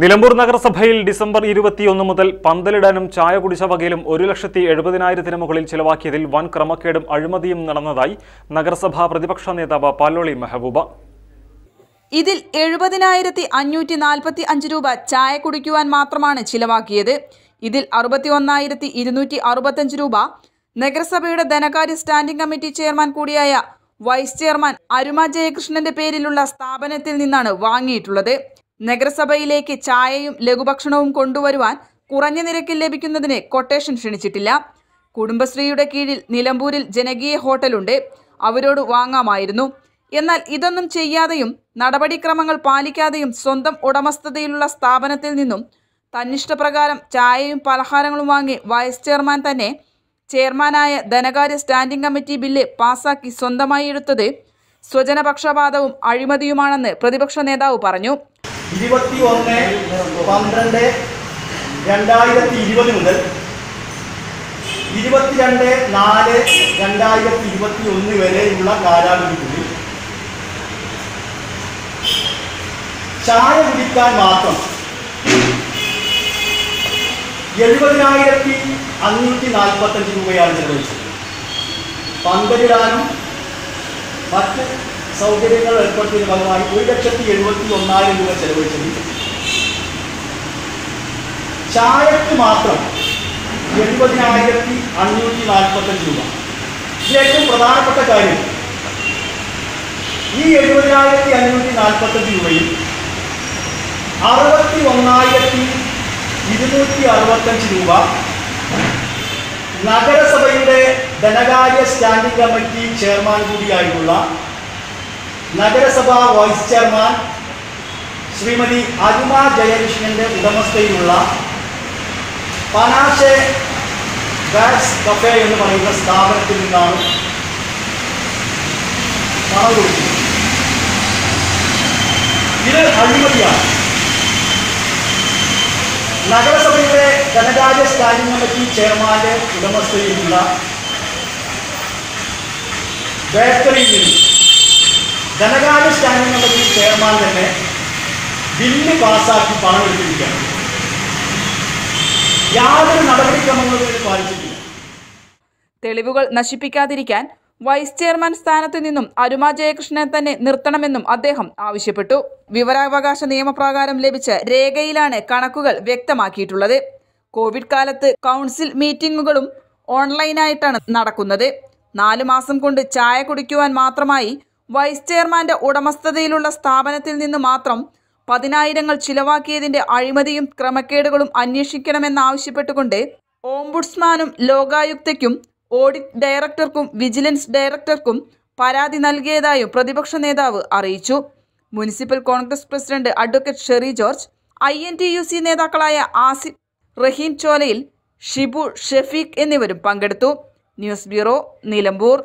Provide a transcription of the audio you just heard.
നിലമ്പൂർ നഗരസഭയിൽ ഡിസംബർ ഇരുപത്തിയൊന്ന് മുതൽ പന്തലിടാനും ചായ കുടിച്ച വകയിലും ഒരു ലക്ഷത്തി എഴുപതിനായിരത്തിന് മുകളിൽ ചിലവാക്കിയതിൽ വൻ ക്രമക്കേടും അഴിമതിയും നടന്നതായി നഗരസഭാ പ്രതിപക്ഷ നേതാവ് പാലോളി മെഹബൂബ. ഇതിൽ എഴുപതിനായിരത്തി അഞ്ഞൂറ്റി നാൽപ്പത്തി അഞ്ച് രൂപ ചായ കുടിക്കുവാൻ മാത്രമാണ് ചിലവാക്കിയത്. ഇതിൽ അറുപത്തി ഒന്നായിരത്തി ഇരുന്നൂറ്റി അറുപത്തഞ്ച് രൂപ നഗരസഭയുടെ ധനകാര്യ സ്റ്റാൻഡിംഗ് കമ്മിറ്റി ചെയർമാൻ കൂടിയായ വൈസ് ചെയർമാൻ അരുമ ജയകൃഷ്ണന്റെ പേരിലുള്ള സ്ഥാപനത്തിൽ നിന്നാണ് വാങ്ങിയിട്ടുള്ളത്. നഗരസഭയിലേക്ക് ചായയും ലഘുഭക്ഷണവും കൊണ്ടുവരുവാൻ കുറഞ്ഞ നിരക്കിൽ ലഭിക്കുന്നതിന് കൊട്ടേഷൻ ക്ഷണിച്ചിട്ടില്ല. കുടുംബശ്രീയുടെ കീഴിൽ നിലമ്പൂരിൽ ജനകീയ ഹോട്ടലുണ്ട്. അവരോട് വാങ്ങാമായിരുന്നു. എന്നാൽ ഇതൊന്നും ചെയ്യാതെയും നടപടിക്രമങ്ങൾ പാലിക്കാതെയും സ്വന്തം ഉടമസ്ഥതയിലുള്ള സ്ഥാപനത്തിൽ നിന്നും തന്നിഷ്ടപ്രകാരം ചായയും പലഹാരങ്ങളും വാങ്ങി വൈസ് ചെയർമാൻ തന്നെ ചെയർമാനായ ധനകാര്യ സ്റ്റാൻഡിംഗ് കമ്മിറ്റി ബില്ല് പാസാക്കി സ്വന്തമായി എടുത്തത് സ്വജനപക്ഷപാതവും അഴിമതിയുമാണെന്ന് പ്രതിപക്ഷ നേതാവ് പറഞ്ഞു. ഇരുപത്തി ഒന്ന് പന്ത്രണ്ട് രണ്ടായിരത്തി ഇരുപത് മുതൽ ഇരുപത്തിരണ്ട് നാല് രണ്ടായിരത്തി ഇരുപത്തി ഒന്ന് വരെയുള്ള കാലാവധിക്കുള്ളിൽ ചായ കുടിക്കാൻ മാത്രം എഴുപതിനായിരത്തി അഞ്ഞൂറ്റി നാൽപ്പത്തഞ്ച് രൂപയാണ് ചെലവഴിച്ചത്. പന്തലിടാനും മറ്റ് സൗകര്യങ്ങൾ ഏർപ്പെടുത്തിയതിന് ഭാഗമായി ഒരു ലക്ഷത്തി എഴുപത്തി ഒന്നായിരം രൂപ ചെലവഴിച്ചത് ചായക്ക് മാത്രം എഴുപതിനായിരത്തി അഞ്ഞൂറ്റി നാൽപ്പത്തഞ്ച് രൂപ. ഇത് ഏറ്റവും പ്രധാനപ്പെട്ട കാര്യം ഈ എഴുപതിനായിരത്തി അഞ്ഞൂറ്റി നാൽപ്പത്തഞ്ച് രൂപയിൽ അറുപത്തി ഒന്നായിരത്തി ഇരുന്നൂറ്റി അറുപത്തഞ്ച് രൂപ നഗരസഭയുടെ ധനകാര്യ സ്റ്റാൻഡിംഗ് കമ്മിറ്റി ചെയർമാൻ കൂടിയായിട്ടുള്ള നഗരസഭാ വൈസ് ചെയർമാൻ ശ്രീമതി അരുമ ജയകൃഷ്ണന്റെ ഉടമസ്ഥയിലുള്ള പനാശെ വാക്സ് കഫേ എന്ന് പറയുന്ന സ്ഥാപനത്തിൽ നിന്നാണ് പണം കൊടുക്കുന്നത്. ഇത് അഴിമതിയാണ്. നഗരസഭയുടെ ധനകാര്യ സ്റ്റാൻഡിംഗ് കമ്മിറ്റി ചെയർമാന്റെ ഉടമസ്ഥയിലുള്ള ബേക്കറിയിൽ നിന്ന് ധനകാര്യ സ്റ്റാൻഡിംഗ് ഈ ചെയർമാൻ തന്നെ ബില്ല് പാസ്സാക്കി പണം എടുത്തിരിക്കുകയാണ്. യാതൊരു നടപടിക്രമങ്ങളും പാലിച്ചിട്ടില്ല. തെളിവുകൾ നശിപ്പിക്കാതിരിക്കാൻ വൈസ് ചെയർമാൻ സ്ഥാനത്ത് നിന്നും അരുമ ജയകൃഷ്ണനെ തന്നെ നിർത്തണമെന്നും അദ്ദേഹം ആവശ്യപ്പെട്ടു. വിവരാവകാശ നിയമപ്രകാരം ലഭിച്ച രേഖയിലാണ് കണക്കുകൾ വ്യക്തമാക്കിയിട്ടുള്ളത്. കോവിഡ് കാലത്ത് കൗൺസിൽ മീറ്റിംഗുകളും ഓൺലൈനായിട്ടാണ് നടക്കുന്നത്. നാലു മാസം കൊണ്ട് ചായ കുടിക്കുവാൻ മാത്രമായി വൈസ് ചെയർമാന്റെ ഉടമസ്ഥതയിലുള്ള സ്ഥാപനത്തിൽ നിന്ന് മാത്രം പതിനായിരങ്ങൾ ചിലവാക്കിയതിന്റെ അഴിമതിയും ക്രമക്കേടുകളും അന്വേഷിക്കണമെന്നാവശ്യപ്പെട്ടുകൊണ്ട് ഓംബുഡ്സ്മാനും ലോകായുക്തയ്ക്കും ഓഡിറ്റ് ഡയറക്ടർക്കും വിജിലൻസ് ഡയറക്ടർക്കും പരാതി നൽകിയതായും പ്രതിപക്ഷ നേതാവ് അറിയിച്ചു. Municipal Congress president advocate Sherry George I N T U C നേതാക്കളായ ആസിഫ് റഹീം ചോലയിൽ ഷിബു ഷെഫീഖ് എന്നിവരും പങ്കെടുത്തു. News bureau Nilambur.